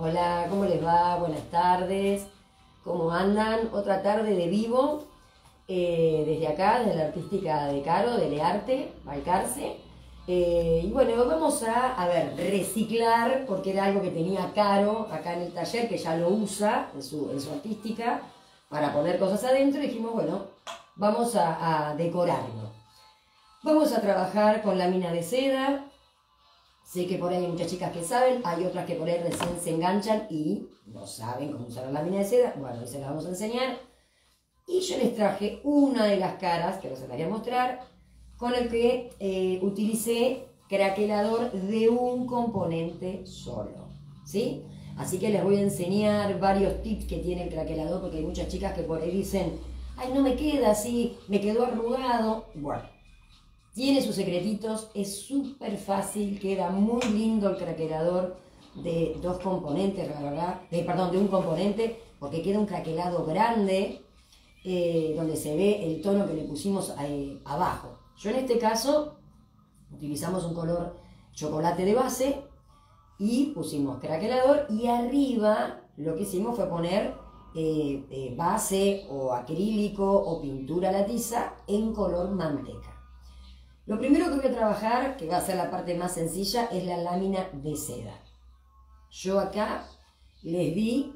Hola, ¿cómo les va? Buenas tardes. ¿Cómo andan? Otra tarde de vivo. eh, desde acá, desde la artística de Caro, de Learte, Balcarce. Eh, y bueno, vamos a, a ver, reciclar, porque era algo que tenía Caro acá en el taller, que ya lo usa en su, en su artística, para poner cosas adentro. Y dijimos, bueno, vamos a, a decorarlo. Vamos a trabajar con lámina de seda, Sé que por ahí hay muchas chicas que saben, hay otras que por ahí recién se enganchan y no saben cómo usar la lámina de seda. Bueno, hoy se las vamos a enseñar. Y yo les traje una de las caras, que ahora se las voy a mostrar, con el que eh, utilicé craquelador de un componente solo. ¿Sí? Así que les voy a enseñar varios tips que tiene el craquelador, porque hay muchas chicas que por ahí dicen, ay, no me queda así, me quedó arrugado. Bueno, tiene sus secretitos, es súper fácil, queda muy lindo el craquelador de dos componentes, la verdad, de, perdón, de un componente, porque queda un craquelado grande, eh, donde se ve el tono que le pusimos ahí abajo. Yo en este caso utilizamos un color chocolate de base y pusimos craquelador y arriba lo que hicimos fue poner eh, eh, base o acrílico o pintura a la tiza en color manteca. Lo primero que voy a trabajar, que va a ser la parte más sencilla, es la lámina de seda. Yo acá les di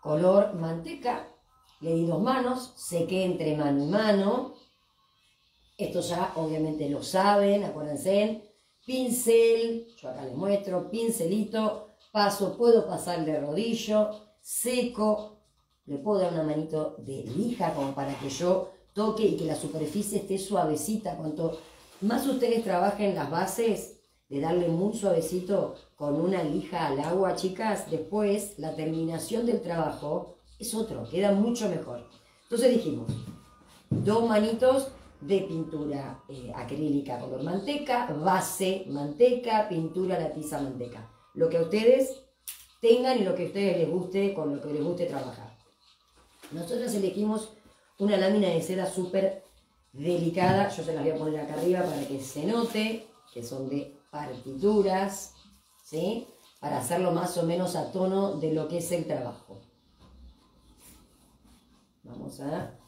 color manteca, le di dos manos, sequé entre mano y mano. Esto ya obviamente lo saben, acuérdense. Pincel, yo acá les muestro, pincelito, paso, puedo pasar de rodillo, seco, le puedo dar una manito de lija como para que yo toque y que la superficie esté suavecita. Cuanto más ustedes trabajen las bases, de darle muy suavecito con una lija al agua, chicas, después la terminación del trabajo es otro, queda mucho mejor. Entonces dijimos, dos manitos de pintura eh, acrílica color manteca, base manteca, pintura la tiza manteca. Lo que ustedes tengan y lo que a ustedes les guste, con lo que les guste trabajar. Nosotros elegimos una lámina de seda súper delicada, yo se las voy a poner acá arriba para que se note que son de partituras, ¿sí? Para hacerlo más o menos a tono de lo que es el trabajo. Vamos a...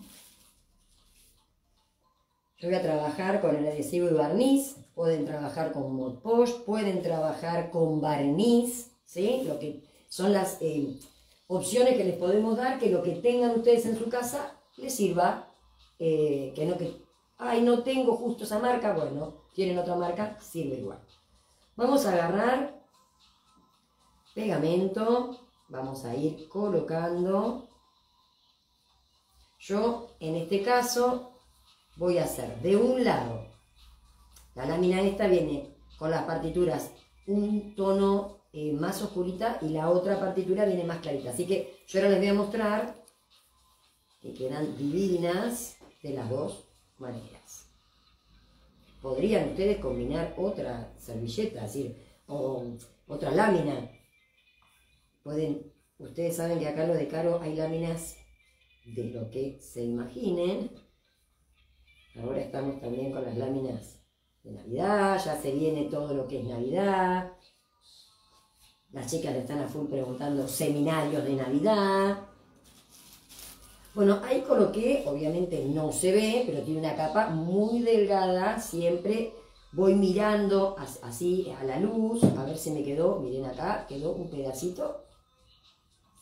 Yo voy a trabajar con el adhesivo y barniz, pueden trabajar con Mod Podge, pueden trabajar con barniz, ¿sí? Lo que son las eh, opciones que les podemos dar, que lo que tengan ustedes en su casa les sirva, eh, que no que, ay, no tengo justo esa marca, bueno, tienen otra marca, sirve igual. Vamos a agarrar pegamento, vamos a ir colocando. Yo, en este caso, voy a hacer de un lado, la lámina esta viene con las partituras un tono eh, más oscurita y la otra partitura viene más clarita. Así que yo ahora les voy a mostrar que quedan divinas de las dos maneras. Podrían ustedes combinar otra servilleta, es decir, o otra lámina. Pueden, ustedes saben que acá lo de Caro hay láminas de lo que se imaginen. Ahora estamos también con las láminas de Navidad, ya se viene todo lo que es Navidad. Las chicas le están a full preguntando seminarios de Navidad. Bueno, ahí coloqué, obviamente no se ve, pero tiene una capa muy delgada, siempre voy mirando así a la luz, a ver si me quedó, miren acá, quedó un pedacito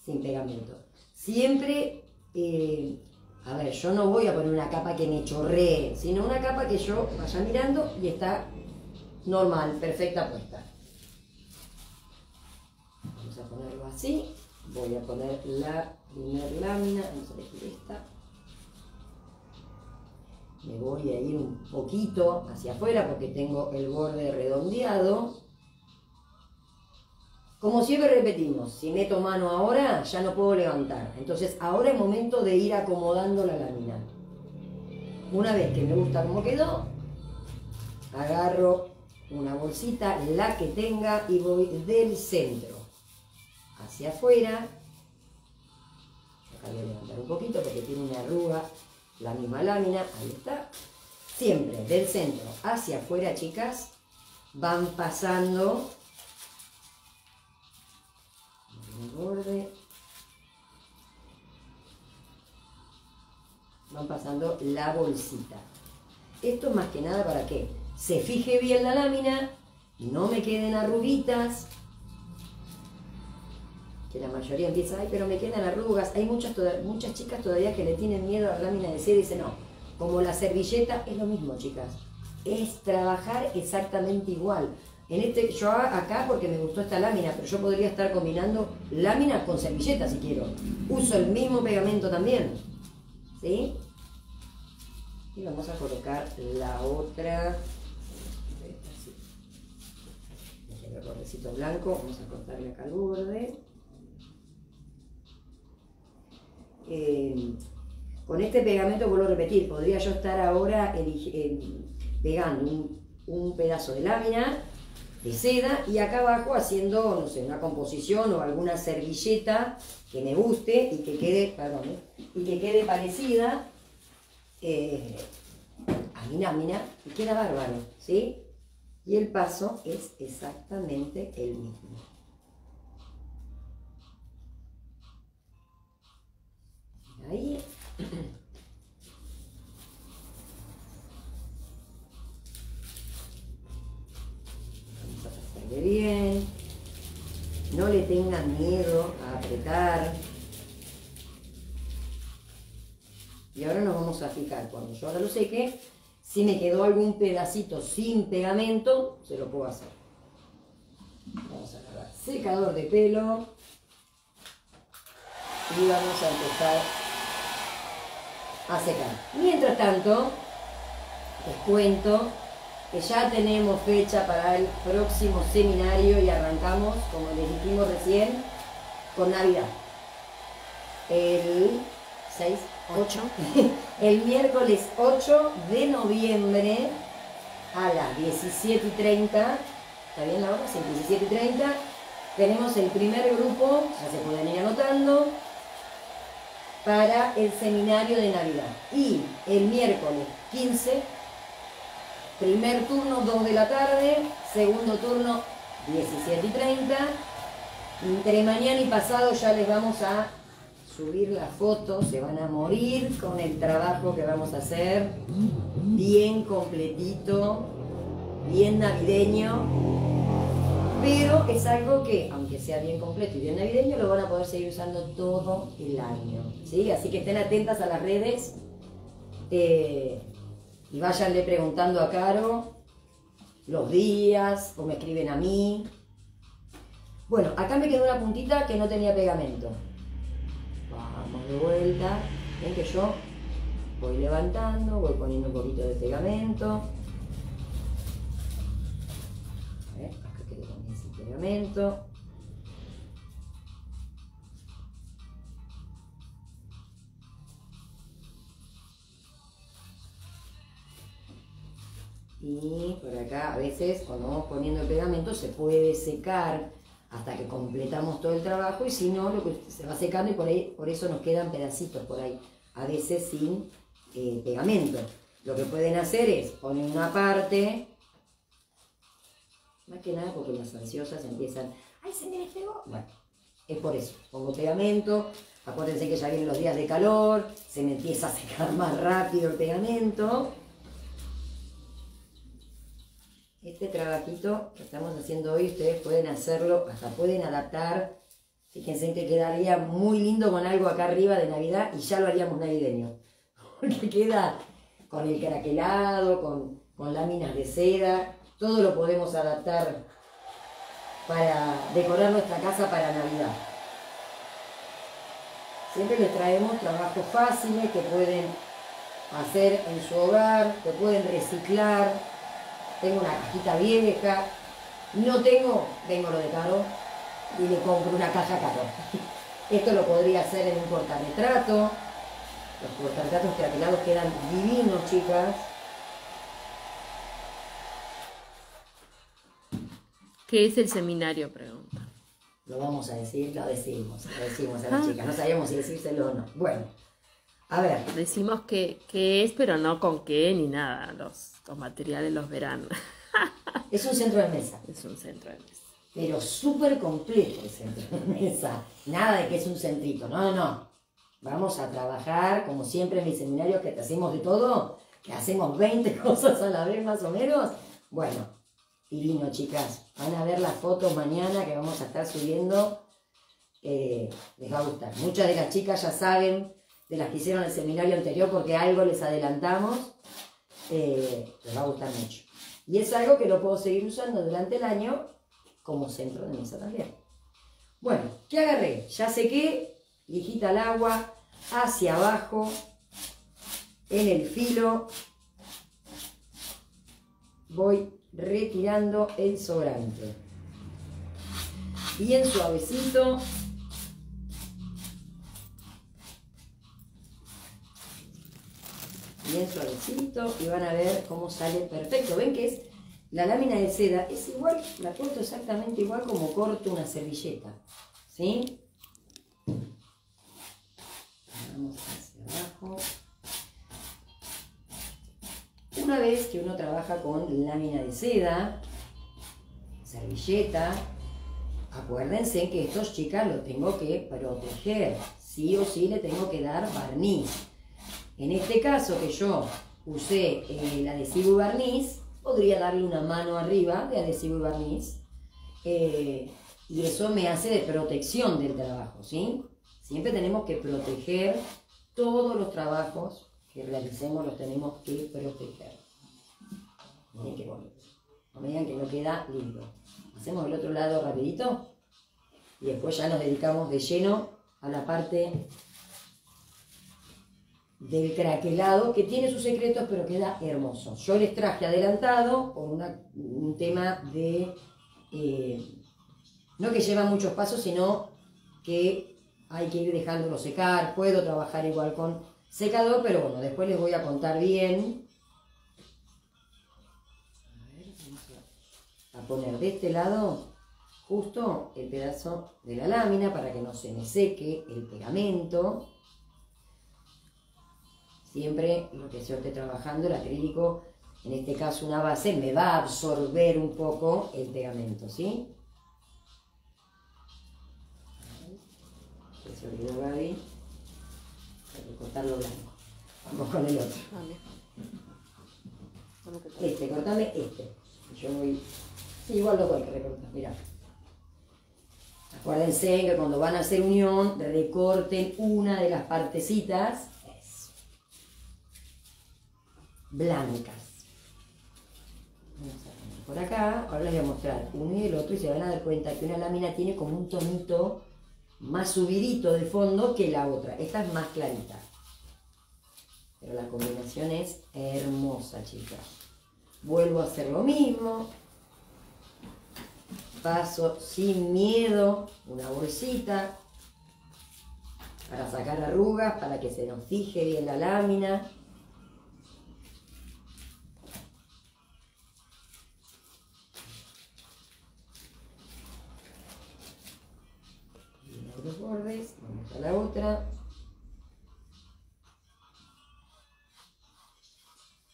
sin pegamento. Siempre, eh, a ver, yo no voy a poner una capa que me chorree, sino una capa que yo vaya mirando y está normal, perfecta puesta. Vamos a ponerlo así, voy a poner la primera lámina, vamos a elegir esta. Me voy a ir un poquito hacia afuera porque tengo el borde redondeado. Como siempre repetimos, si meto mano ahora ya no puedo levantar. Entonces ahora es momento de ir acomodando la lámina. Una vez que me gusta cómo quedó, agarro una bolsita, la que tenga, y voy del centro hacia afuera. Acá voy a levantar un poquito porque tiene una arruga la misma lámina, ahí está. Siempre del centro hacia afuera, chicas, van pasando el borde. Van pasando la bolsita. Esto más que nada para que se fije bien la lámina, no me queden arruguitas, que la mayoría empieza, ay, pero me quedan arrugas. Hay muchas, muchas chicas todavía que le tienen miedo a la lámina de seda y dicen, no, como la servilleta es lo mismo, chicas. Es trabajar exactamente igual. En este, yo acá porque me gustó esta lámina, pero yo podría estar combinando lámina con servilleta si quiero. Uso el mismo pegamento también. ¿Sí? Y vamos a colocar la otra. El bordecito blanco, vamos a cortarle acá el borde. Eh, con este pegamento, vuelvo a repetir, podría yo estar ahora eh, pegando un, pedazo de lámina de seda y acá abajo haciendo, no sé, una composición o alguna servilleta que me guste y que quede, perdón, eh, y que quede parecida a mi lámina y queda bárbaro, ¿sí? Y el paso es exactamente el mismo. Ahí. Vamos a pasarle bien. No le tengan miedo a apretar. Y ahora nos vamos a fijar, cuando yo ahora lo seque, si me quedó algún pedacito sin pegamento, se lo puedo hacer. Vamos a agarrar secador de pelo y vamos a empezar a secar. Mientras tanto, les cuento que ya tenemos fecha para el próximo seminario y arrancamos, como les dijimos recién, con Navidad. El 6, 8. El miércoles 8 de noviembre a las 17 y 30, ¿está bien la hora? Sí, 17 y 30, tenemos el primer grupo, ya se pueden ir anotando, para el seminario de Navidad. Y el miércoles 15, primer turno 2 de la tarde, segundo turno 17 y 30. Entre mañana y pasado ya les vamos a subir las fotos, se van a morir con el trabajo que vamos a hacer, bien completito, bien navideño pero es algo que, sea bien completo y bien navideño, lo van a poder seguir usando todo el año. ¿sí? Así que estén atentas a las redes eh, y váyanle preguntando a Caro los días o me escriben a mí. Bueno, acá me quedó una puntita que no tenía pegamento. Vamos de vuelta. Ven que yo voy levantando, voy poniendo un poquito de pegamento. Y por acá a veces cuando vamos poniendo el pegamento se puede secar hasta que completamos todo el trabajo y si no, lo que se va secando y por, ahí, por eso nos quedan pedacitos por ahí, a veces sin eh, pegamento. Lo que pueden hacer es poner una parte más que nada porque las ansiosas empiezan, ¡ay, se me despegó! Bueno, es por eso. Pongo pegamento, acuérdense que ya vienen los días de calor, se me empieza a secar más rápido el pegamento. Este trabajito que estamos haciendo hoy, ustedes pueden hacerlo, hasta pueden adaptar. Fíjense que quedaría muy lindo con algo acá arriba de Navidad y ya lo haríamos navideño. Porque queda con el craquelado, con, con láminas de seda, todo lo podemos adaptar para decorar nuestra casa para Navidad. Siempre les traemos trabajos fáciles que pueden hacer en su hogar, que pueden reciclar. Tengo una cajita vieja, no tengo, vengo lo de caro y le compro una caja caro. Esto lo podría hacer en un portarretrato. Los portarretratos craquelados quedan divinos, chicas. ¿Qué es el seminario? Pregunta. Lo vamos a decir, lo decimos, lo decimos a las ah. chicas. No sabíamos si decírselo o no. Bueno, a ver. Decimos qué es, pero no con qué ni nada. Los, los materiales los verán. es un centro de mesa. Es un centro de mesa. pero súper completo el centro de mesa. Nada de que es un centrito, no, no, no. Vamos a trabajar, como siempre en mis seminarios, que te hacemos de todo, que hacemos 20 cosas a la vez más o menos. Bueno, divino, chicas. Van a ver las fotos mañana que vamos a estar subiendo. Eh, les va a gustar. Muchas de las chicas ya saben de las que hicieron el seminario anterior porque algo les adelantamos. Eh, les va a gustar mucho. Y es algo que lo puedo seguir usando durante el año como centro de mesa también. Bueno, ¿qué agarré? Ya sequé, lijita al agua, hacia abajo, en el filo, voy retirando el sobrante. Bien suavecito. Bien suavecito y van a ver cómo sale perfecto. Ven que es la lámina de seda, es igual, la corto exactamente igual como corto una servilleta. ¿Sí? Vamos hacia abajo. Una vez que uno trabaja con lámina de seda, servilleta, acuérdense que estos chicas lo tengo que proteger. Sí o sí le tengo que dar barniz. En este caso que yo usé el adhesivo y barniz, podría darle una mano arriba de adhesivo y barniz. Eh, y eso me hace de protección del trabajo, ¿sí? Siempre tenemos que proteger todos los trabajos que realicemos, los tenemos que proteger. Miren qué bonito. No me digan que no queda lindo. Hacemos el otro lado rapidito y después ya nos dedicamos de lleno a la parte del craquelado, que tiene sus secretos, pero queda hermoso. Yo les traje adelantado por un tema de, eh, no que lleva muchos pasos, sino que hay que ir dejándolo secar, puedo trabajar igual con secador, pero bueno, después les voy a contar bien. A ver, vamos a poner de este lado justo el pedazo de la lámina para que no se me seque el pegamento. Siempre lo que yo esté trabajando, el acrílico, en este caso una base, me va a absorber un poco el pegamento, ¿sí? Se olvidó Gaby. Hay que cortarlo blanco. Vamos con el otro. Este, cortame este. Yo voy. Sí, igual lo voy a recortar, mirá. Acuérdense que cuando van a hacer unión, recorten una de las partecitas blancas. Vamos a poner por acá, ahora les voy a mostrar uno y el otro y se van a dar cuenta que una lámina tiene como un tonito más subidito de fondo que la otra. Esta es más clarita. Pero la combinación es hermosa, chicas. Vuelvo a hacer lo mismo. Paso sin miedo una bolsita para sacar arrugas, para que se nos fije bien la lámina. Los bordes, vamos a la otra.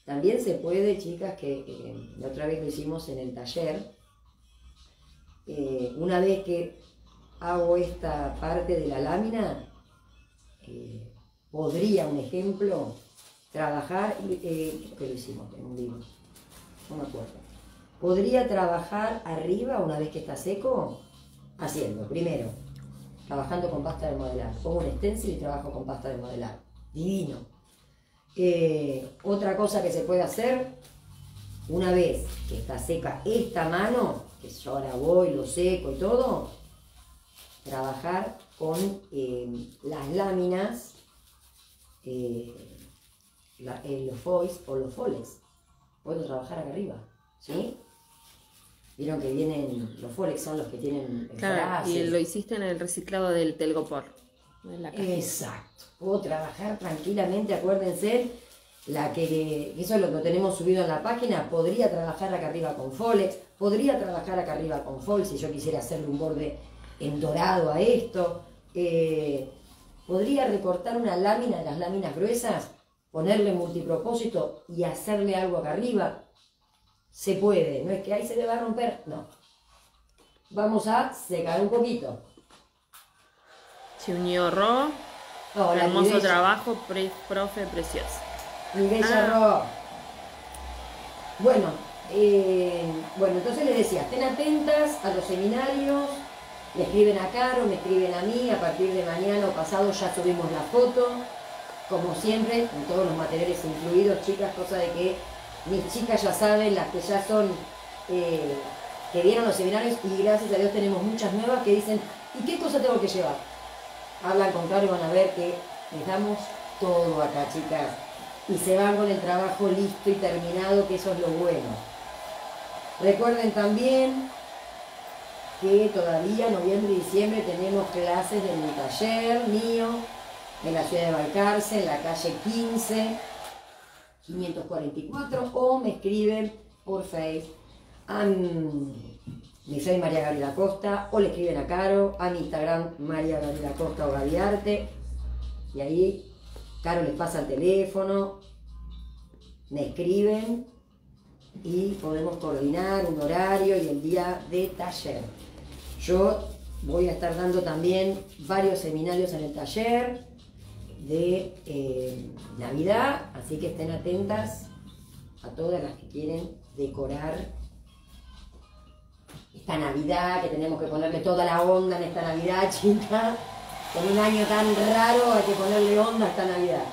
También se puede, chicas, que eh, la otra vez lo hicimos en el taller, eh, una vez que hago esta parte de la lámina, eh, podría, un ejemplo, trabajar, creo que lo hicimos en un libro, no me acuerdo. Podría trabajar arriba una vez que está seco, haciendo, primero, trabajando con pasta de modelar. Pongo un stencil y trabajo con pasta de modelar. Divino. Eh, otra cosa que se puede hacer, una vez que está seca esta mano, que yo ahora voy, lo seco y todo, trabajar con eh, las láminas, eh, los foils o los foles. Puedo trabajar acá arriba, ¿sí? Vieron que vienen, los Forex son los que tienen claro, Y lo hiciste en el reciclado del Telgopor. Exacto. Puedo trabajar tranquilamente, acuérdense, la que, eso es lo que tenemos subido en la página, podría trabajar acá arriba con Folex, podría trabajar acá arriba con Foil si yo quisiera hacerle un borde en dorado a esto. Eh, podría recortar una lámina de las láminas gruesas, ponerle multipropósito y hacerle algo acá arriba se puede, no es que ahí se le va a romper, no. vamos a secar un poquito. Ro. Hermoso trabajo, profe, precioso. Mi bella ah. Bueno, eh, bueno, entonces les decía, estén atentas a los seminarios, me escriben a Caro, me escriben a mí, a partir de mañana o pasado ya subimos la foto, como siempre, con todos los materiales incluidos, chicas, cosa de que mis chicas ya saben, las que ya son, eh, que vieron los seminarios y gracias a Dios tenemos muchas nuevas que dicen, ¿y qué cosa tengo que llevar? Hablan con Caro y van a ver que les damos todo acá, chicas. Y se van con el trabajo listo y terminado, que eso es lo bueno. Recuerden también que todavía noviembre y diciembre tenemos clases de mi taller mío en la ciudad de Balcarce, en la calle 15, 544, o me escriben por Facebook a mi Facebook María Gabriela Costa, o le escriben a Caro, a mi Instagram María Gabriela Costa o Gaviarte, y ahí Caro les pasa el teléfono, me escriben y podemos coordinar un horario y el día de taller. Yo voy a estar dando también varios seminarios en el taller de eh, Navidad, así que estén atentas a todas las que quieren decorar esta Navidad, que tenemos que ponerle toda la onda en esta Navidad, chica. Con un año tan raro hay que ponerle onda a esta Navidad.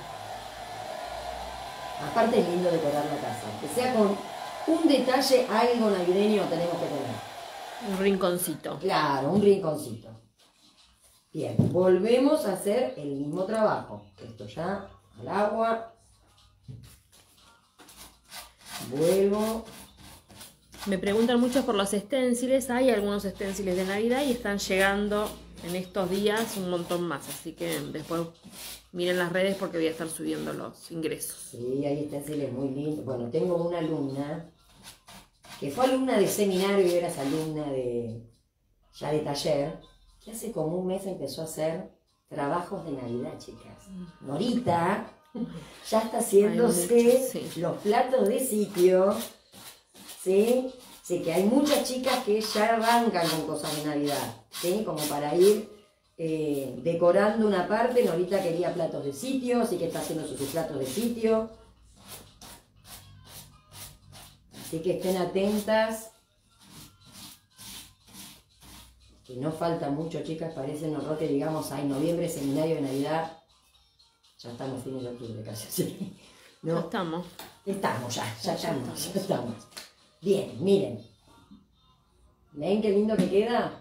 Aparte es lindo decorar la casa, que sea con un detalle, algo navideño tenemos que tener. Un rinconcito. Claro, un rinconcito. Bien, volvemos a hacer el mismo trabajo. Esto ya al agua. Vuelvo. Me preguntan mucho por los esténciles. Hay algunos esténciles de Navidad y están llegando en estos días un montón más. Así que después miren las redes porque voy a estar subiendo los ingresos. Sí, hay esténciles muy lindos. Bueno, tengo una alumna que fue alumna de seminario y es alumna de ya de taller, que hace como un mes empezó a hacer trabajos de Navidad, chicas. Norita ya está haciéndose los platos de sitio, ¿sí? Sé que hay muchas chicas que ya arrancan con cosas de Navidad, ¿sí? Como para ir eh, decorando una parte. Norita quería platos de sitio, así que está haciendo sus platos de sitio. Así que estén atentas. Que no falta mucho, chicas, parece un horror que digamos, hay noviembre, seminario de Navidad. Ya estamos fines de octubre casi, así. No, ya estamos. Estamos ya, ya, estamos, ya estamos. Bien, miren. ¿Ven qué lindo que queda?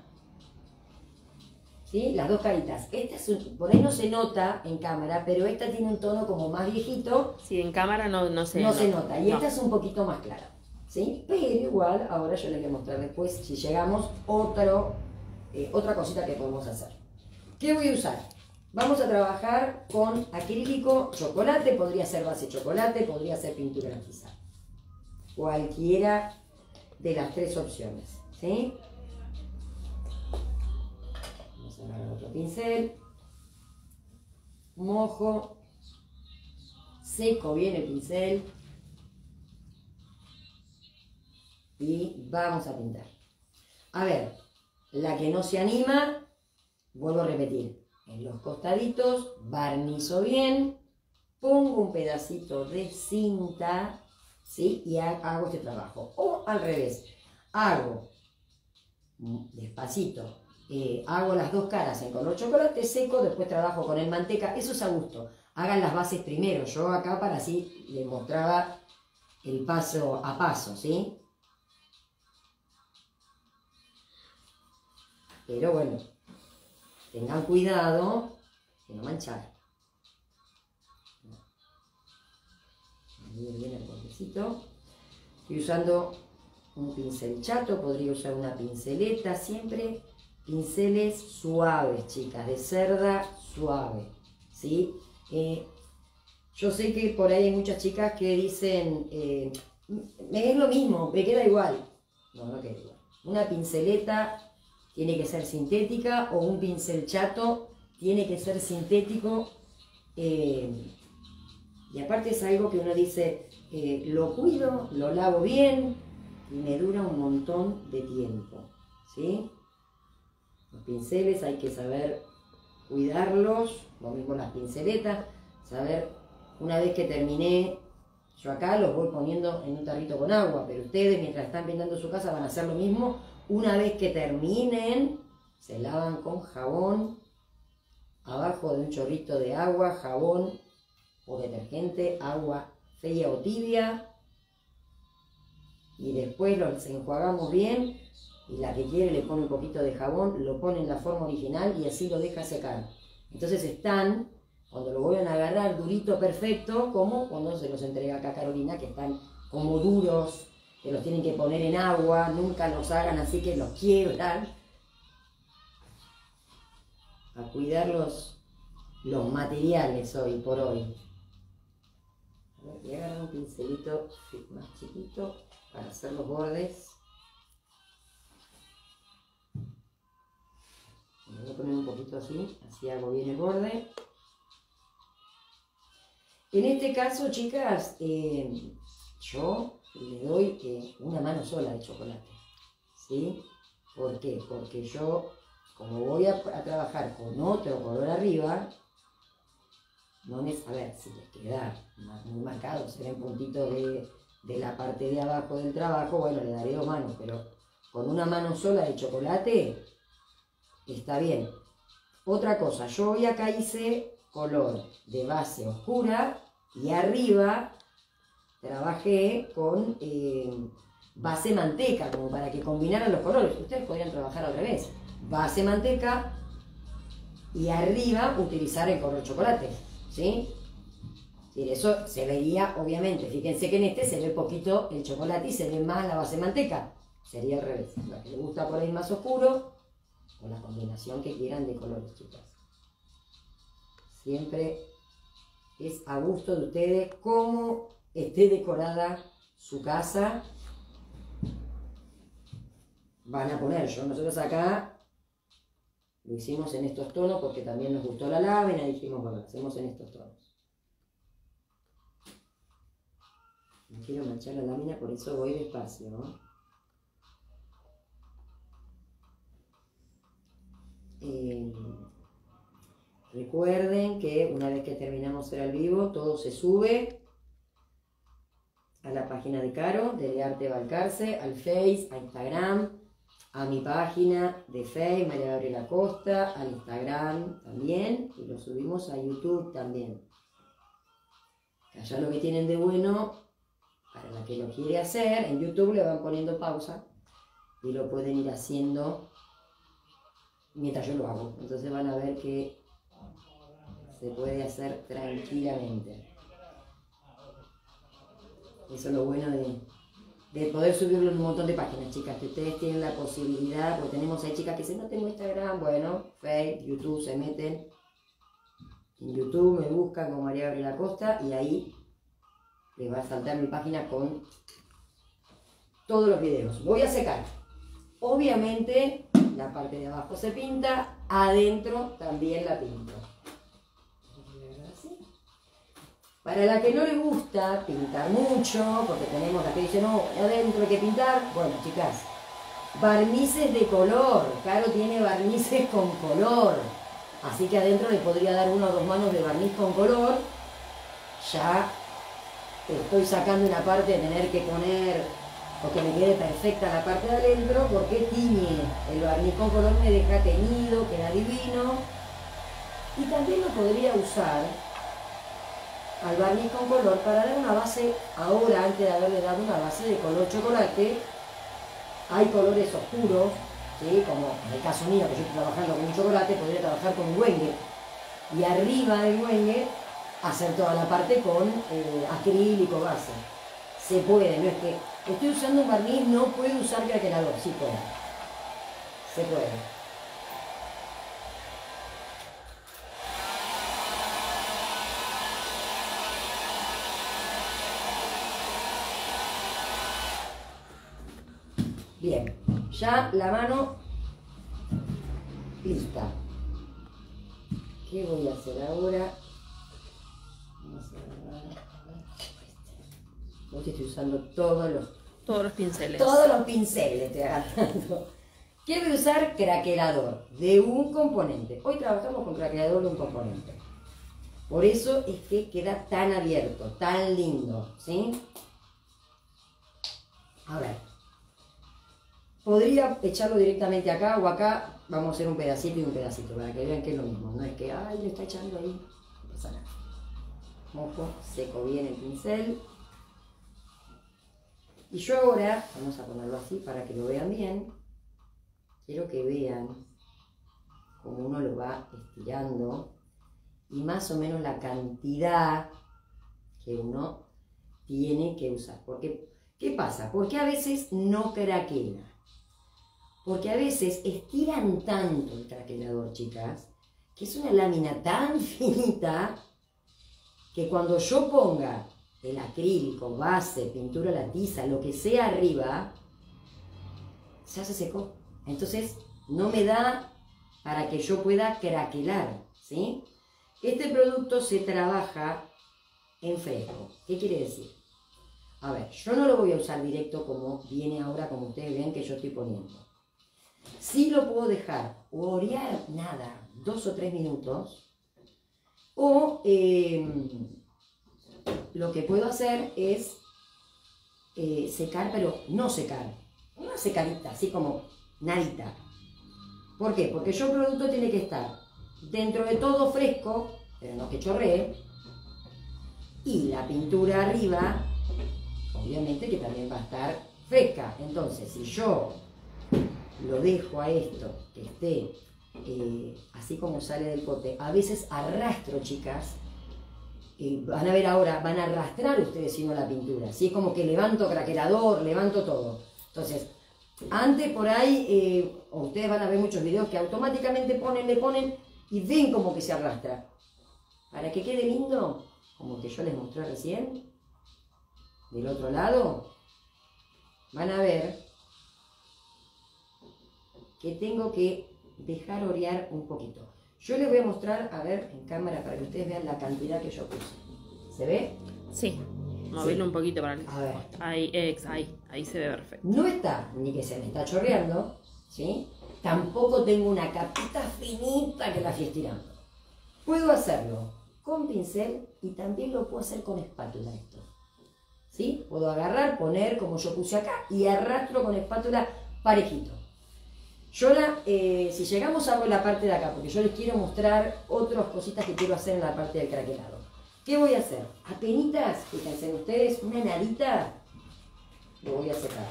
¿Sí? Las dos caritas. Esta es por ahí no se nota en cámara, pero esta tiene un tono como más viejito. Sí, en cámara no, no se No se nota. Y esta es un poquito más clara. ¿Sí? Pero igual, ahora yo les voy a mostrar después, si llegamos, otro, eh, otra cosita que podemos hacer. ¿Qué voy a usar? Vamos a trabajar con acrílico chocolate, podría ser base chocolate, podría ser pintura tiza cualquiera de las tres opciones. ¿sí? Vamos a agarrar otro pincel, mojo, seco bien el pincel y vamos a pintar. A ver, la que no se anima, vuelvo a repetir, en los costaditos, barnizo bien, pongo un pedacito de cinta ¿sí? Y hago este trabajo. O al revés, hago despacito, eh, hago las dos caras en color chocolate seco, después trabajo con el manteca, eso es a gusto. Hagan las bases primero, yo acá para así les mostraba el paso a paso, ¿sí? Pero bueno, tengan cuidado de no manchar. bien el bordecito. Estoy usando un pincel chato, podría usar una pinceleta, siempre pinceles suaves, chicas, de cerda suave, ¿sí? Eh, yo sé que por ahí hay muchas chicas que dicen, eh, me es lo mismo, me queda igual. No, no queda igual. Una pinceleta tiene que ser sintética o un pincel chato tiene que ser sintético. Eh, y aparte es algo que uno dice, eh, lo cuido, lo lavo bien y me dura un montón de tiempo. ¿sí? pinceles hay que saber cuidarlos, lo mismo las pinceletas, saber, una vez que terminé, yo acá los voy poniendo en un tarrito con agua, pero ustedes mientras están pintando su casa van a hacer lo mismo. Una vez que terminen, se lavan con jabón, abajo de un chorrito de agua, jabón o detergente, agua fría o tibia, y después los enjuagamos bien y la que quiere le pone un poquito de jabón, lo pone en la forma original y así lo deja secar. Entonces están, cuando lo vuelven a agarrar durito, perfecto, como cuando se los entrega acá Carolina, que están como duros, los tienen que poner en agua, nunca los hagan así que los quiebran. A cuidar los, los materiales hoy por hoy. Voy a agarrar un pincelito más chiquito para hacer los bordes. voy a poner un poquito así, así hago bien el borde. En este caso, chicas, eh, yo le doy eh, una mano sola de chocolate. ¿Sí? ¿Por qué? Porque yo, como voy a, trabajar con otro color arriba, no a ver, si les queda muy marcado, se ven puntitos de, de la parte de abajo del trabajo, bueno, le daré dos manos, pero con una mano sola de chocolate está bien. Otra cosa, yo hoy acá hice color de base oscura y arriba trabajé con eh, base manteca, como para que combinaran los colores. Ustedes podrían trabajar al revés. Base manteca y arriba utilizar el color chocolate. ¿Sí? Y eso se veía, obviamente, fíjense que en este se ve poquito el chocolate y se ve más la base manteca. Sería al revés. La que le gusta por ahí más oscuro, o la combinación que quieran de colores, chicas. Siempre es a gusto de ustedes cómo esté decorada su casa. Van a poner, yo nosotros acá lo hicimos en estos tonos porque también nos gustó la lámina y dijimos, bueno, hacemos en estos tonos. No quiero manchar la lámina, por eso voy despacio. Eh, recuerden que una vez que terminamos el vivo, todo se sube a la página de Caro, de Arte Balcarce, al Face, a Instagram, a mi página de Face, María Gabriela Costa, al Instagram también, y lo subimos a YouTube también. Allá lo que tienen de bueno, para la que lo quiere hacer, en YouTube le van poniendo pausa y lo pueden ir haciendo mientras yo lo hago. Entonces van a ver que se puede hacer tranquilamente. Eso es lo bueno de, poder subirlo en un montón de páginas, chicas, que ustedes tienen la posibilidad, porque tenemos ahí chicas que dicen, no tengo Instagram, bueno, Facebook, YouTube, se meten en YouTube, me buscan como María Gabriela Costa y ahí les va a saltar mi página con todos los videos. Voy a secar. Obviamente la parte de abajo se pinta, adentro también la pinto. Para la que no le gusta pintar mucho, porque tenemos la que dice, no, adentro hay que pintar, bueno chicas, barnices de color, Caro tiene barnices con color, así que adentro le podría dar una o dos manos de barniz con color, ya estoy sacando una parte de tener que poner porque me quede perfecta la parte de adentro, porque tiñe. El barniz con color me deja teñido, queda divino. Y también lo podría usar al barniz con color para dar una base, ahora antes de haberle dado una base de color chocolate, hay colores oscuros, como en el caso mío que yo estoy trabajando con un chocolate, podría trabajar con un Y arriba del wengue hacer toda la parte con eh, acrílico base. Se puede, no es que Estoy usando un barniz, no puedo usar craquelador. Sí puedo. Se puede. Bien, ya la mano lista. ¿Qué voy a hacer ahora? Vamos a estoy usando todos los todos los pinceles. Todos los pinceles estoy agarrando. ¿Qué voy a usar? Craquelador de un componente. Hoy trabajamos con craquelador de un componente. Por eso es que queda tan abierto, tan lindo, ¿sí? A ver. Podría echarlo directamente acá o acá. Vamos a hacer un pedacito y un pedacito para que vean que es lo mismo. No es que, ay, le está echando ahí. No pasa nada. Mojo, seco bien el pincel. Y yo ahora, vamos a ponerlo así para que lo vean bien. Quiero que vean cómo uno lo va estirando y más o menos la cantidad que uno tiene que usar. Porque, ¿Qué pasa? Porque a veces no craquela. Porque a veces estiran tanto el craquelador, chicas, que es una lámina tan finita que cuando yo ponga el acrílico, base, pintura la tiza, lo que sea arriba, se hace seco. Entonces no me da para que yo pueda craquelar, ¿sí? Este producto se trabaja en fresco. ¿Qué quiere decir? A ver, yo no lo voy a usar directo como viene ahora, como ustedes ven que yo estoy poniendo. Sí lo puedo dejar o orear nada, dos o tres minutos, o em, lo que puedo hacer es eh, secar, pero no secar. Una secadita, así como nadita. ¿Por qué? Porque yo el producto tiene que estar dentro de todo fresco, pero no que chorree, y la pintura arriba, obviamente que también va a estar fresca. Entonces, si yo lo dejo a esto, que esté eh, así como sale del pote, a veces arrastro, chicas, y van a ver ahora, van a arrastrar ustedes si no la pintura. Si es como que levanto craquelador, levanto todo. Entonces, antes por ahí, eh, ustedes van a ver muchos videos que automáticamente ponen, le ponen y ven como que se arrastra. Para que quede lindo, como que yo les mostré recién, del otro lado, van a ver que tengo que dejar orear un poquito. Yo les voy a mostrar, a ver, en cámara, para que ustedes vean la cantidad que yo puse. ¿Se ve? Sí. Moverlo un poquito para A ver. Ahí, ex, ahí, ahí se ve perfecto. No está ni que se me está chorreando, ¿sí? Tampoco tengo una capita finita que la fui estirando. Puedo hacerlo con pincel y también lo puedo hacer con espátula esto. ¿Sí? Puedo agarrar, poner como yo puse acá y arrastro con espátula parejito. Yo la, eh, si llegamos hago la parte de acá, porque yo les quiero mostrar otras cositas que quiero hacer en la parte del craquelado. ¿Qué voy a hacer? Apenitas, fíjense ustedes, una nadita, lo voy a secar.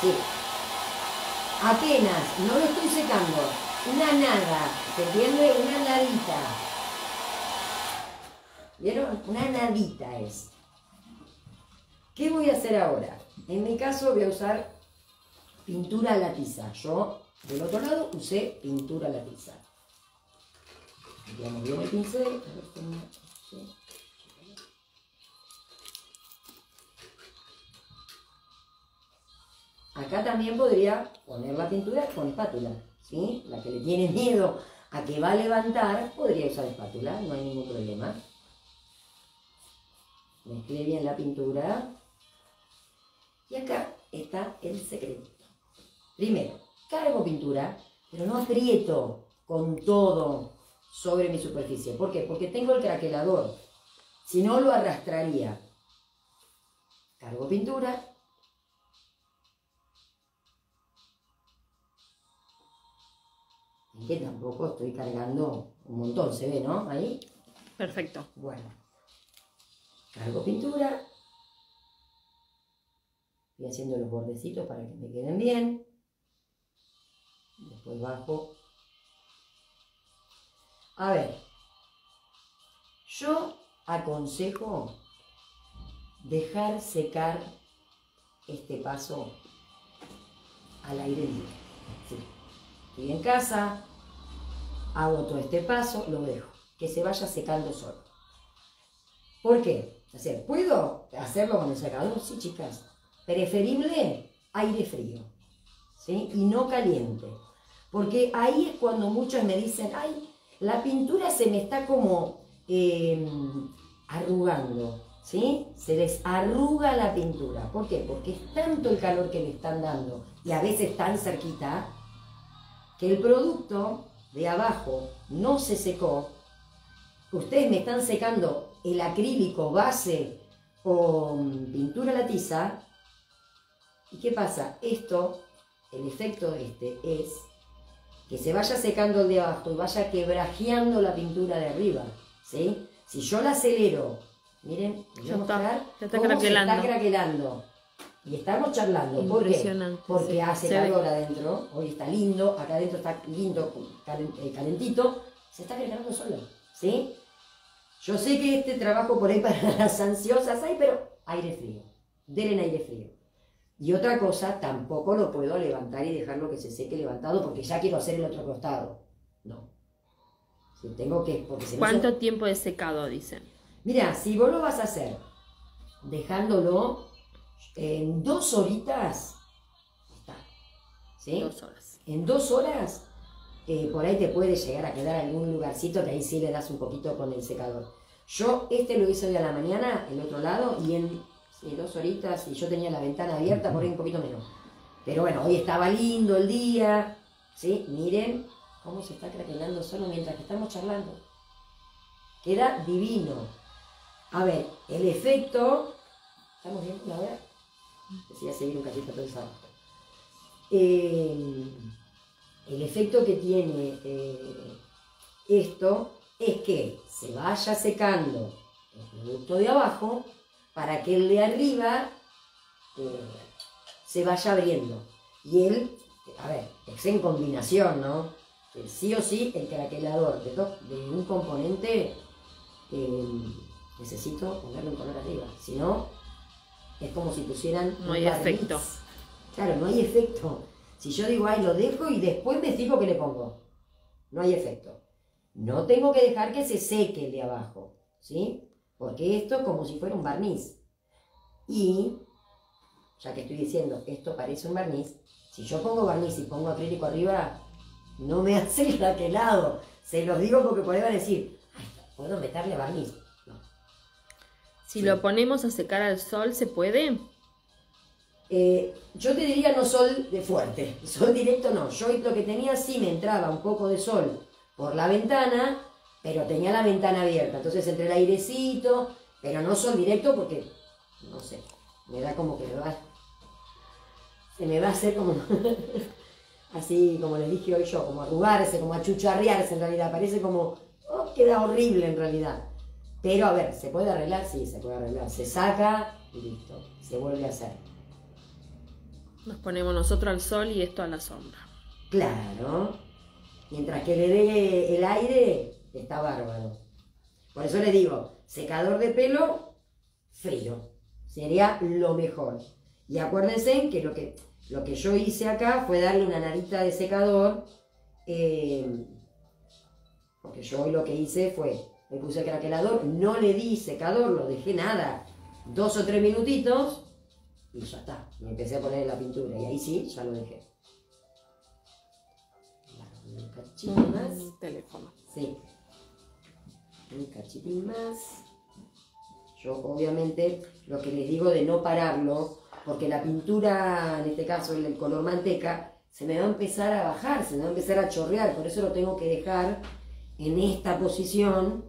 Sí. Apenas, no lo estoy secando. Una nada, ¿se entiende? Una nadita. ¿Vieron? Una nadita es. ¿Qué voy a hacer ahora? En mi caso voy a usar pintura a la tiza. Yo, del otro lado, usé pintura a la tiza. Limpiamos bien el pincel. Acá también podría poner la pintura con espátula, ¿sí? La que le tiene miedo a que va a levantar, podría usar espátula, no hay ningún problema. Mezclé bien la pintura. Y acá está el secreto. Primero, cargo pintura, pero no aprieto con todo sobre mi superficie. ¿Por qué? Porque tengo el craquelador. Si no, lo arrastraría. Cargo pintura. Que tampoco estoy cargando un montón, ¿se ve, no? Ahí. Perfecto. Bueno. Cargo pintura. Voy haciendo los bordecitos para que me queden bien. Después bajo a ver, yo aconsejo dejar secar este paso al aire libre. Estoy en casa, hago todo este paso, lo dejo, que se vaya secando solo. ¿Por qué? ¿puedo hacerlo con el secador? Sí, chicas. Preferible aire frío, ¿sí? Y no caliente. Porque ahí es cuando muchos me dicen, ay, la pintura se me está como em, arrugando, ¿sí? Se les arruga la pintura. ¿Por qué? Porque es tanto el calor que le están dando y a veces tan cerquita, que el producto de abajo no se secó, ustedes me están secando el acrílico base mm, pintura la tiza, ¿y qué pasa? Esto, el efecto de este es que se vaya secando el de abajo y vaya quebrajeando la pintura de arriba, ¿sí? Si yo la acelero, miren, voy a está, mostrar ya está cómo se craquelando. está craquelando. Y estamos charlando. ¿Por qué? Porque hace Se calor adentro, hoy está lindo, acá adentro está lindo, eh, calentito, se está craquelando solo, ¿sí? Yo sé que este trabajo por ahí para las ansiosas hay, pero aire frío, denle aire frío. Y otra cosa, tampoco lo puedo levantar y dejarlo que se seque levantado porque ya quiero hacer el otro costado. No. Si tengo que, porque se- ¿Cuánto tiempo de secado dicen? Mira, si vos lo vas a hacer dejándolo en dos horitas, está. ¿Sí? Dos horas. En dos horas, eh, por ahí te puede llegar a quedar algún lugarcito que ahí sí le das un poquito con el secador. Yo este lo hice hoy a la mañana, el otro lado, y en dos horitas, y yo tenía la ventana abierta, por ahí un poquito menos. Pero bueno, hoy estaba lindo el día, ¿sí? Miren cómo se está craquelando solo mientras que estamos charlando. Queda divino. A ver, el efecto... ¿Estamos bien con la hora? Decía seguir un cachito pensado. Eh, el efecto que tiene eh, esto es que se vaya secando el producto de abajo para que el de arriba eh, se vaya abriendo. Y él, a ver, es en combinación, ¿no? Que sí o sí el craquelador de, dos- de un componente eh, necesito ponerle un color arriba. Si no, es como si pusieran. No hay efecto. Claro, no hay efecto. Si yo digo, ay, lo dejo y después me fijo que le pongo. No hay efecto. No tengo que dejar que se seque el de abajo, ¿sí? Porque esto es como si fuera un barniz. Y, ya que estoy diciendo, esto parece un barniz, si yo pongo barniz y pongo acrílico arriba, no me hace el. Se los digo porque por ahí van a decir, ay, ¿puedo meterle barniz? No. Si Sí. lo ponemos a secar al sol, ¿se puede? Eh, yo te diría no sol de fuerte, sol directo no. Yo lo que tenía sí me entraba un poco de sol por la ventana, pero tenía la ventana abierta. Entonces entre el airecito, pero no sol directo porque, no sé, me da como que me va, se me va a hacer como, así como les dije hoy yo, como arrugarse, como achucharrearse en realidad. Parece como, oh, queda horrible en realidad. Pero a ver, ¿se puede arreglar? Sí, se puede arreglar. Se saca y listo, se vuelve a hacer. Nos ponemos nosotros al sol y esto a la sombra. Claro. Mientras que le dé el aire, está bárbaro. Por eso le digo, secador de pelo, frío. Sería lo mejor. Y acuérdense que lo que, lo que yo hice acá fue darle una narita de secador. eh, porque yo hoy lo que hice fue, le puse el craquelador, no le di secador, lo dejé nada, dos o tres minutitos y ya está. Me empecé a poner la pintura y ahí sí, ya lo dejé. Un cachitín más. Teléfono. Sí. Un cachitín más. Yo obviamente lo que les digo de no pararlo, porque la pintura, en este caso el, color manteca, se me va a empezar a bajar, se me va a empezar a chorrear, por eso lo tengo que dejar en esta posición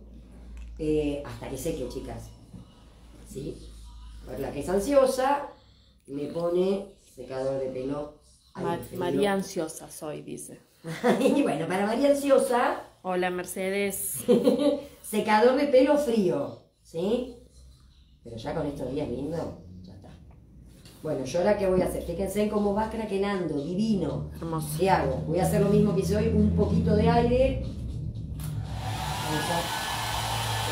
eh, hasta que seque, chicas. ¿Sí? A ver, la que es ansiosa le pone secador de pelo. Ma-. María ansiosa soy, dice. y bueno, para María ansiosa, Hola Mercedes. Secador de pelo frío, ¿sí? Pero ya con estos días lindos, ya está. Bueno, yo ahora qué voy a hacer, fíjense en cómo va craquelando, divino. Hermoso. ¿Qué hago? Voy a hacer lo mismo que hice hoy, un poquito de aire. Vamos a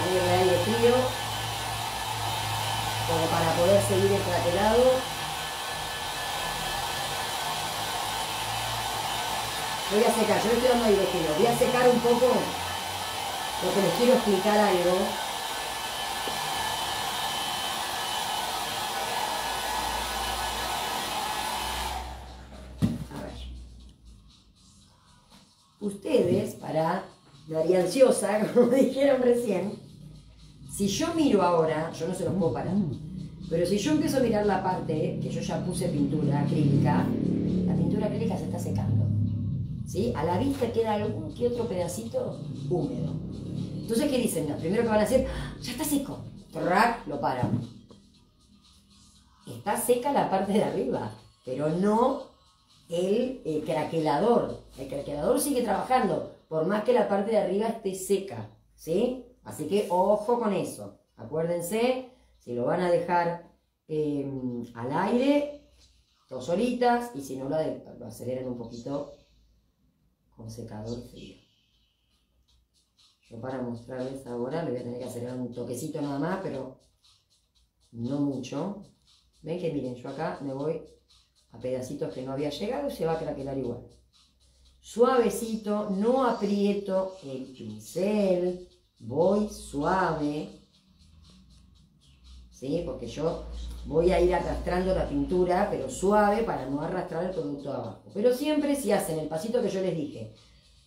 ponerle aire frío. Como para poder seguir el craquelado. Voy a secar, yo le estoy dando aire frío. Voy a secar un poco porque les quiero explicar algo. A ver. Ustedes, para María Ansiosa, como dijeron recién, si yo miro ahora, yo no se los puedo parar, pero si yo empiezo a mirar la parte que yo ya puse pintura acrílica, la pintura acrílica se está secando. ¿Sí? A la vista queda algún que otro pedacito húmedo. Entonces, ¿qué dicen? Lo primero que van a hacer, ¡Ah! ya está seco. ¡Trac! Lo paran. Está seca la parte de arriba, pero no el, el craquelador. El craquelador sigue trabajando, por más que la parte de arriba esté seca. ¿Sí? Así que ojo con eso. Acuérdense, si lo van a dejar eh, al aire, dos horitas, y si no lo aceleran un poquito con secador frío. Yo para mostrarles ahora le voy a tener que acelerar un toquecito nada más, pero no mucho. Ven que miren, yo acá me voy a pedacitos que no había llegado y se va a craquelar igual. Suavecito, no aprieto el pincel, voy suave, ¿sí? Porque yo voy a ir arrastrando la pintura, pero suave para no arrastrar el producto abajo. Pero siempre si hacen el pasito que yo les dije,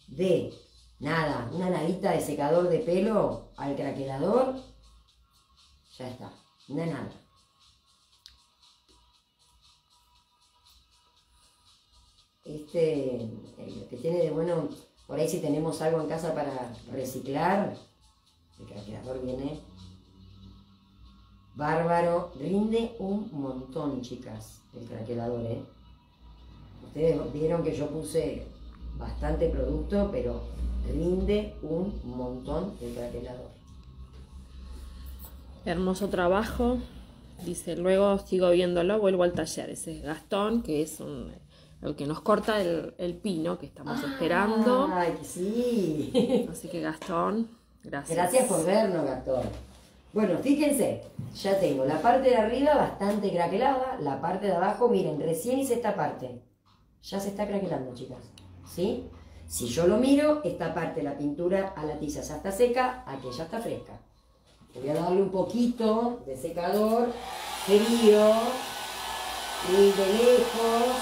de nada, una nadita de secador de pelo al craquelador, ya está, una nada. Este, lo que tiene de bueno, por ahí si tenemos algo en casa para reciclar, el craquelador viene bárbaro, rinde un montón, chicas, el craquelador, ¿eh? Ustedes vieron que yo puse bastante producto, pero rinde un montón el craquelador. Hermoso trabajo. Dice, luego sigo viéndolo, vuelvo al taller. Ese es Gastón, que es un, el que nos corta el, el pino que estamos esperando. Ay, sí. Así que Gastón, gracias. Gracias por vernos, Gastón. Bueno, fíjense, ya tengo la parte de arriba bastante craquelada, la parte de abajo, miren, recién hice esta parte. Ya se está craquelando, chicas. ¿Sí? Si yo lo miro, esta parte de la pintura a la tiza ya está seca, aquella está fresca. Voy a darle un poquito de secador frío y de lejos.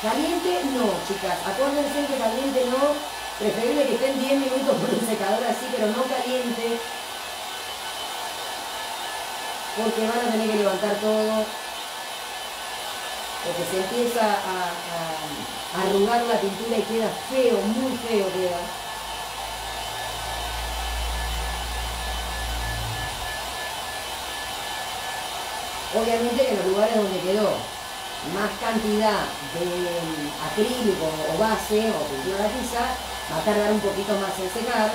Caliente no, chicas. Acuérdense que caliente no. Preferible que estén 10 minutos con un secador así, pero no caliente. Porque van a tener que levantar todo. Porque se empieza a, arrugar la pintura y queda feo, muy feo queda. Obviamente que los lugares donde quedó más cantidad de acrílico o base o pintura de tiza, va a tardar un poquito más en secar.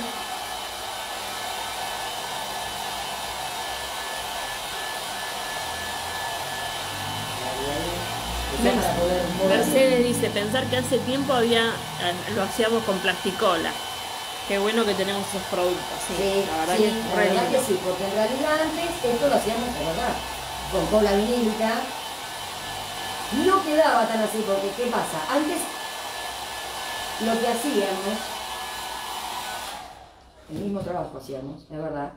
Eso para poder mover. Mercedes dice, pensar que hace tiempo había lo hacíamos con plasticola. Qué bueno que tenemos esos productos, sí. Sí, la verdad sí, que la verdad sí, porque en realidad antes esto lo hacíamos de verdad, con cola vinílica. No quedaba tan así, porque ¿qué pasa? Antes lo que hacíamos, el mismo trabajo hacíamos, es verdad,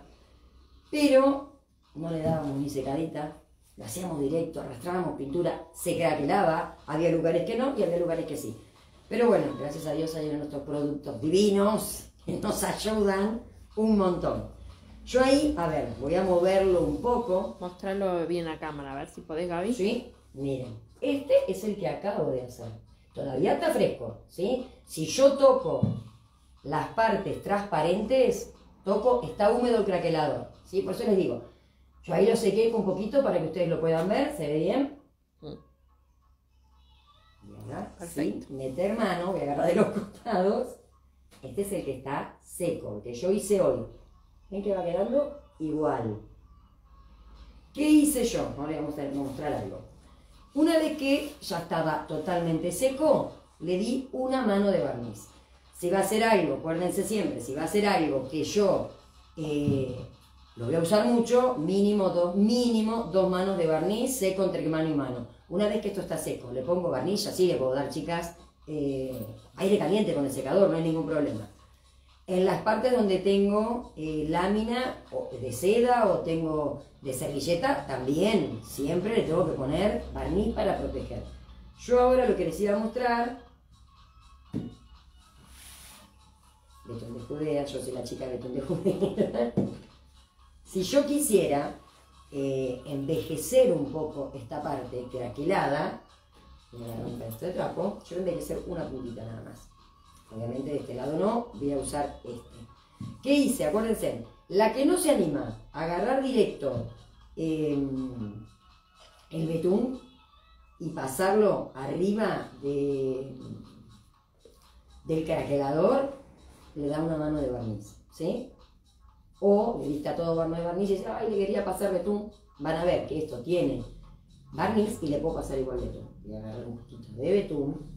pero no le dábamos ni secadita, lo hacíamos directo, arrastrábamos pintura, se craquelaba, había lugares que no y había lugares que sí. Pero bueno, gracias a Dios hay nuestros productos divinos que nos ayudan un montón. Yo ahí, a ver, voy a moverlo un poco, Mostrarlo bien a cámara, a ver si podés, Gaby. ¿sí? Miren, este es el que acabo de hacer. Todavía está fresco, ¿sí? Si yo toco las partes transparentes, toco, está húmedo el craquelador, ¿sí? Por eso les digo, yo ahí lo sequé un poquito para que ustedes lo puedan ver, ¿se ve bien? Mm. Y ahora, Perfecto. sin meter mano, voy a agarrar de los costados. Este es el que está seco, el que yo hice hoy. ¿Ven que va quedando? Igual. ¿Qué hice yo? Ahora les voy a mostrar, algo. Una vez que ya estaba totalmente seco, le di una mano de barniz. Si va a hacer algo, acuérdense siempre, si va a hacer algo que yo eh, lo voy a usar mucho, mínimo dos, mínimo dos manos de barniz seco entre mano y mano. Una vez que esto está seco, le pongo barniz, así le puedo dar, chicas, eh, aire caliente con el secador, no hay ningún problema. En las partes donde tengo eh, lámina de seda o tengo de servilleta, también siempre le tengo que poner barniz para proteger. Yo ahora lo que les iba a mostrar, Betún de Judea, yo soy la chica Betún de Judea. Si yo quisiera eh, envejecer un poco esta parte craquelada, voy a romper este trapo, yo voy a envejecer una puntita nada más. Obviamente de este lado no, voy a usar este. ¿Qué hice? Acuérdense, la que no se anima a agarrar directo em, el betún y pasarlo arriba de, del craquelador, le da una mano de barniz, ¿sí? O dista todo barniz de barniz y dice, ay, le quería pasar betún. Van a ver que esto tiene barniz y le puedo pasar igual betún. Voy a agarrar un poquito de betún.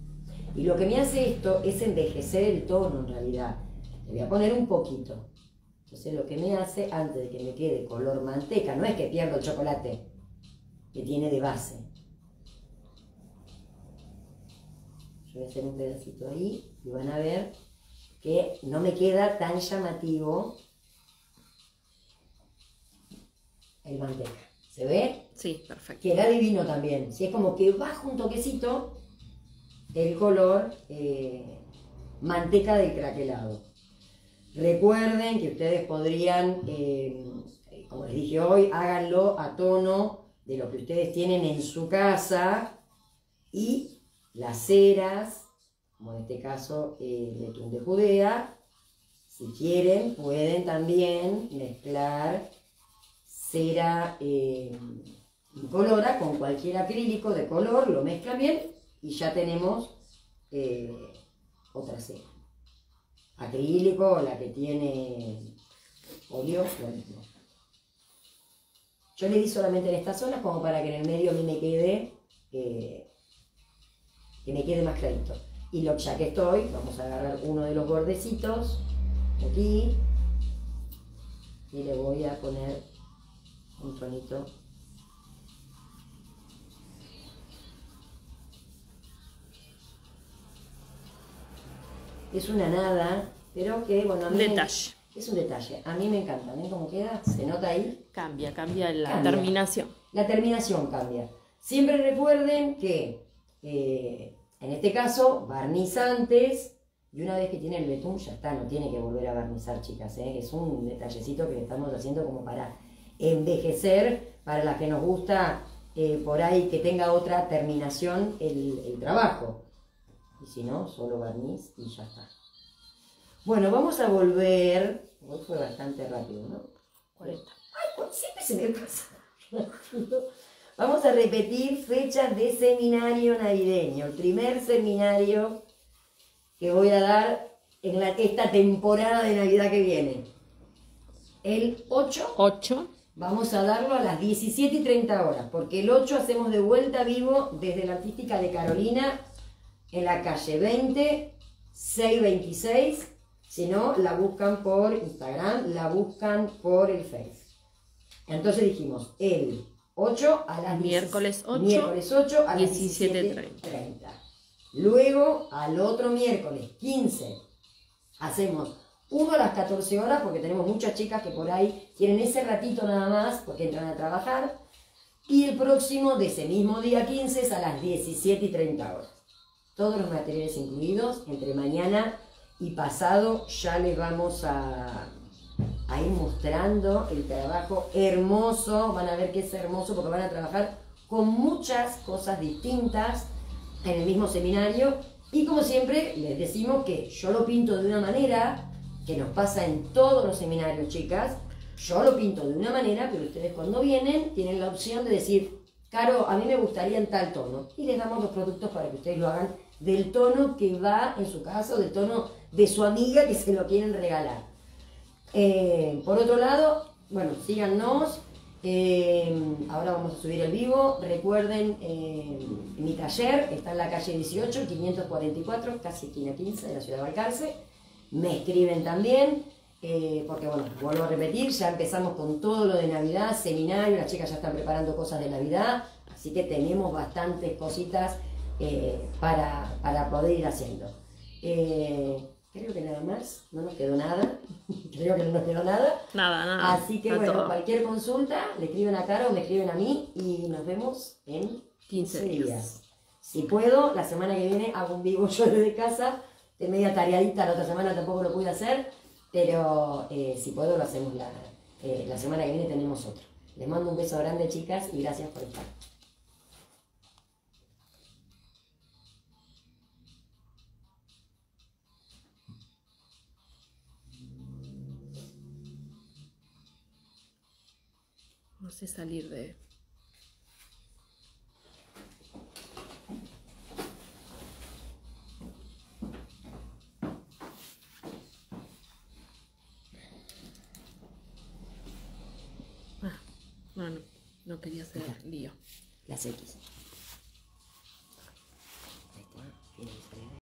Y lo que me hace esto es envejecer el tono en realidad. Le voy a poner un poquito. Entonces lo que me hace, antes de que me quede color manteca, no es que pierdo el chocolate que tiene de base. Yo voy a hacer un pedacito ahí y van a ver que no me queda tan llamativo el manteca. ¿Se ve? Sí, perfecto. Queda divino también. Si es como que baja un toquecito el color eh, manteca del craquelado. Recuerden que ustedes podrían, eh, como les dije hoy, háganlo a tono de lo que ustedes tienen en su casa y las ceras, como en este caso el betún de Judea, si quieren pueden también mezclar cera eh, incolora con cualquier acrílico de color, lo mezclan bien y ya tenemos eh, otra cera. Acrílico, la que tiene óleo, lo mismo. Yo le di solamente en estas zonas como para que en el medio a mí me quede, eh, que me quede más clarito. Y lo, ya que estoy, vamos a agarrar uno de los bordecitos, aquí, y le voy a poner un tonito es una nada, pero que, bueno, a mí Detalle. es un detalle. A mí me encanta, ¿ven cómo queda? ¿Se nota ahí? Cambia, cambia la Cambia. terminación. La terminación cambia. Siempre recuerden que, eh, en este caso, barnizantes, y una vez que tiene el betún, ya está, no tiene que volver a barnizar, chicas. ¿eh? Es un detallecito que le estamos haciendo como para envejecer, para las que nos gusta eh, por ahí que tenga otra terminación el, el trabajo. Y si no, solo barniz y ya está. Bueno, vamos a volver. Hoy fue bastante rápido, ¿no? 40. Ay, siempre se me pasa. rápido. Vamos a repetir fechas de seminario navideño. El primer seminario que voy a dar en la- esta temporada de Navidad que viene. El 8 8. Vamos a darlo a las 17 y 30 horas, porque el 8 hacemos de vuelta vivo desde la artística de Carolina en la calle 20, 626. Si no, la buscan por Instagram, la buscan por el Face. Entonces dijimos el 8 a las Miércoles 8, miércoles 8 a las 17:30. 17.30. Luego, al otro miércoles 15, hacemos uno a las 14 horas, porque tenemos muchas chicas que por ahí tienen ese ratito nada más, porque entran a trabajar. Y el próximo, de ese mismo día 15, es a las 17 y 30 horas. Todos los materiales incluidos, entre mañana y pasado ya les vamos a, a ir mostrando el trabajo hermoso. Van a ver que es hermoso porque van a trabajar con muchas cosas distintas en el mismo seminario. Y como siempre, les decimos que yo lo pinto de una manera que nos pasa en todos los seminarios, chicas. Yo lo pinto de una manera, pero ustedes cuando vienen tienen la opción de decir, Caro, a mí me gustaría en tal tono. Y les damos los productos para que ustedes lo hagan del tono que va en su caso, del tono de su amiga que se lo quieren regalar. Eh, por otro lado, bueno, síganos. Eh, ahora vamos a subir el vivo. Recuerden, eh, mi taller está en la calle 18, 544, casi esquina 15 de la ciudad de Balcarce. Me escriben también, eh, porque bueno, vuelvo a repetir, ya empezamos con todo lo de Navidad, seminario, las chicas ya están preparando cosas de Navidad, así que tenemos bastantes cositas eh, para, para poder ir haciendo. Eh, creo que nada más, no nos quedó nada, creo que no nos quedó nada. Nada, nada. Así que bueno, todo. cualquier consulta, le escriben a Caro o me escriben a mí y nos vemos en 15 días. Si puedo, la semana que viene hago un vivo yo desde casa, de media tareadita, la otra semana tampoco lo pude hacer, pero eh, si puedo lo hacemos la, eh, la semana que viene tenemos otro. Les mando un beso grande, chicas, y gracias por estar. No sé salir de... no, no, no quería hacer lío. Las X.